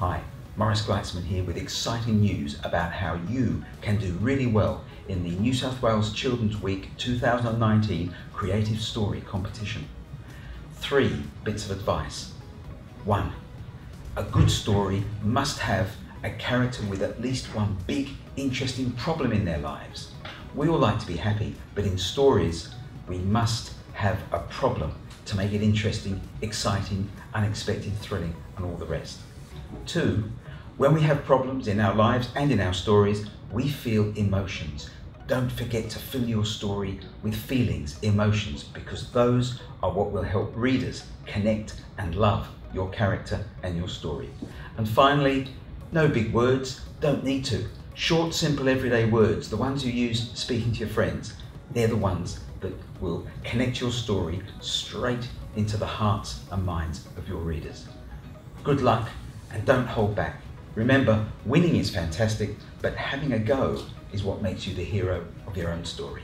Hi, Morris Gleitzman here with exciting news about how you can do really well in the New South Wales Children's Week 2019 Creative Story Competition. Three bits of advice. One, a good story must have a character with at least one big, interesting problem in their lives. We all like to be happy, but in stories, we must have a problem to make it interesting, exciting, unexpected, thrilling, and all the rest. Two, when we have problems in our lives and in our stories, we feel emotions. Don't forget to fill your story with feelings, emotions, because those are what will help readers connect and love your character and your story. And finally, no big words, don't need to. Short, simple, everyday words, the ones you use speaking to your friends, they're the ones that will connect your story straight into the hearts and minds of your readers. Good luck and don't hold back. Remember, winning is fantastic, but having a go is what makes you the hero of your own story.